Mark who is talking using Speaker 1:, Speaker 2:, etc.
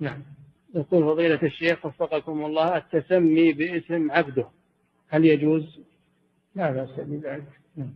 Speaker 1: نعم. يقول فضيلة الشيخ وفقكم الله التسمي باسم عبده هل يجوز؟
Speaker 2: لا بأس بذلك.
Speaker 1: نعم.